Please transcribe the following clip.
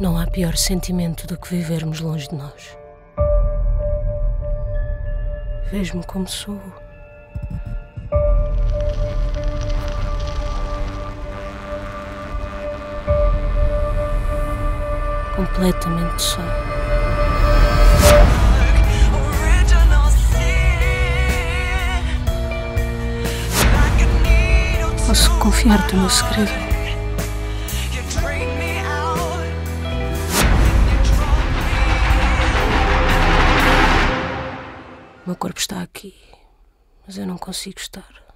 Não há pior sentimento do que vivermos longe de nós. Vejo-me como sou. Completamente só. Posso confiar-te o meu segredo? Meu corpo está aqui, mas eu não consigo estar.